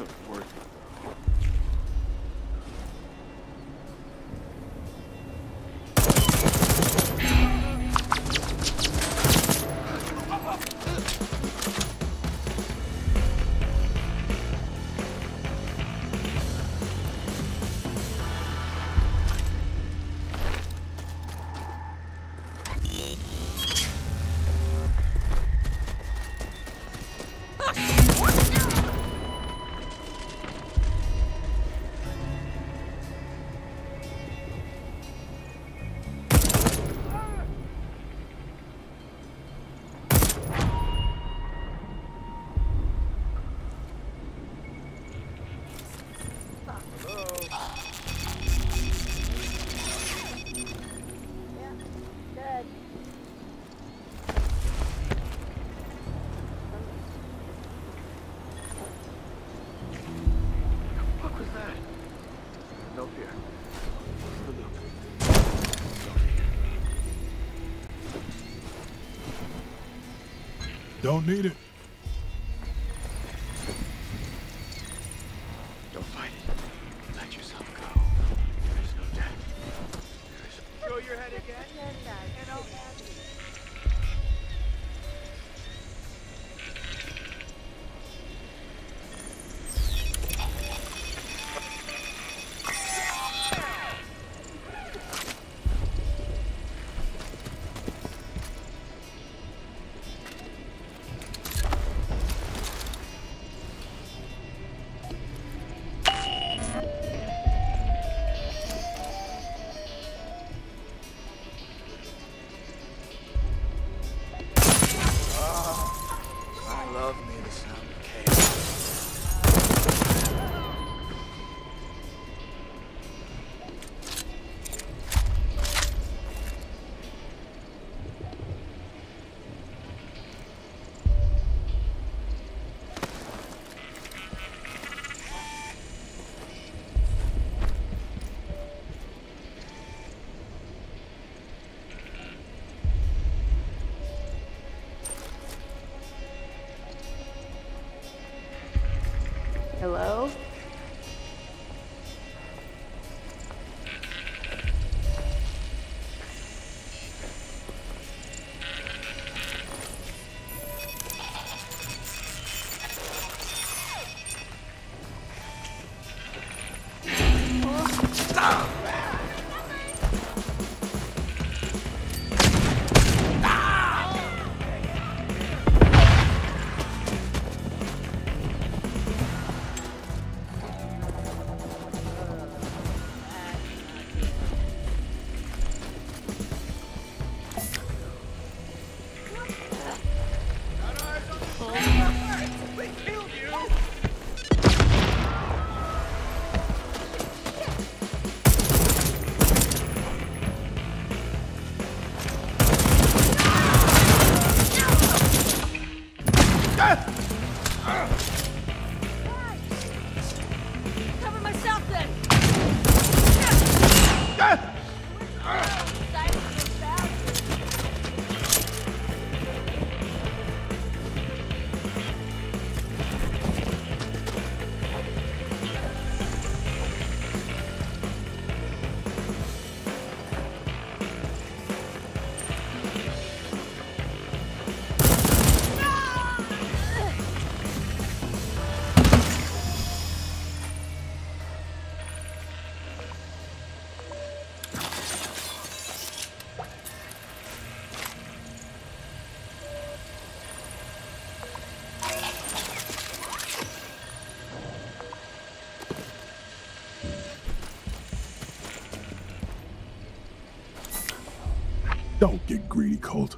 of course. Don't need it. Don't get greedy, Colt.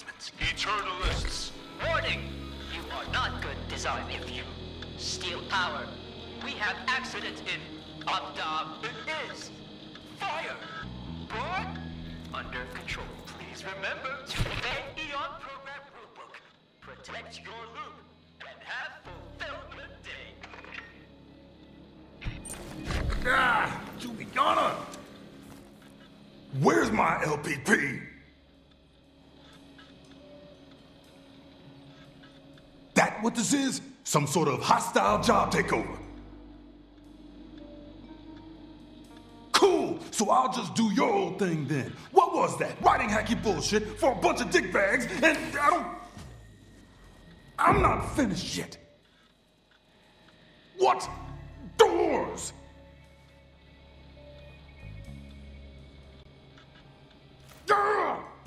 Announcements. Eternalists. Warning! You are not good design if you steal power. We have accident in Updaam. It is fire. Borg under control. Please remember to obey AEON program rulebook. Protect your loop and have fulfillment day. Ah, Juliana! Where's my LPP? What this is? Some sort of hostile job takeover? Cool, so I'll just do your old thing then. What was that? Writing hacky bullshit for a bunch of dickbags, and I don't. I'm not finished yet. What? Doors!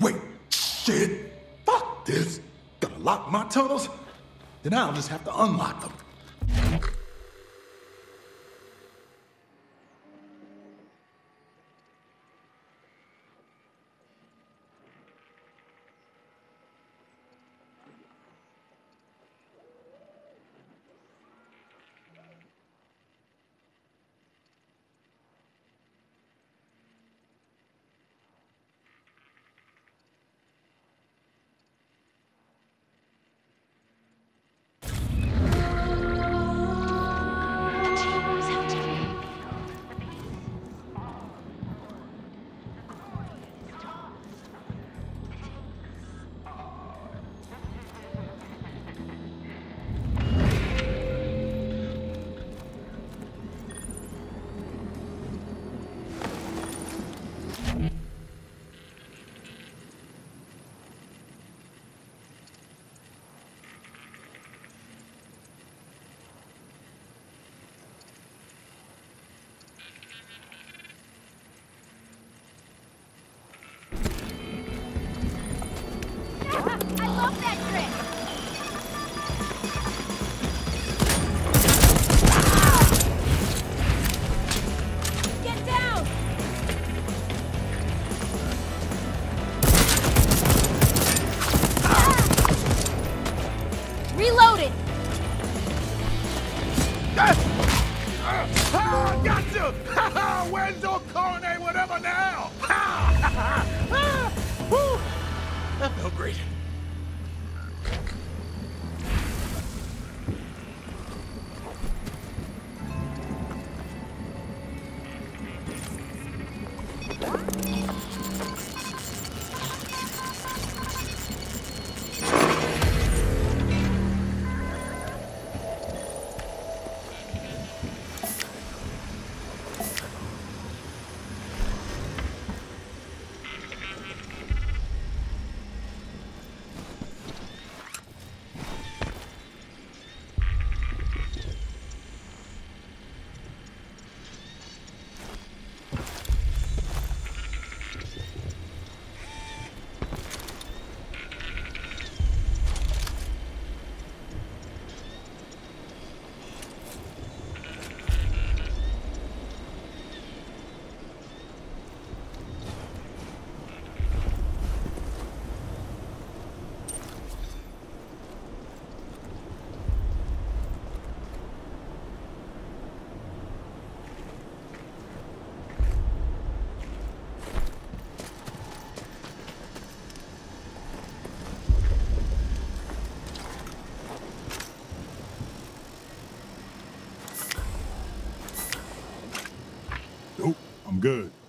Wait, shit! Fuck this! Gotta lock my tunnels? Then I'll just have to unlock them. Down! Reloaded! Ah, got you! Where's your whatever now? Ah. That felt great. I'm good.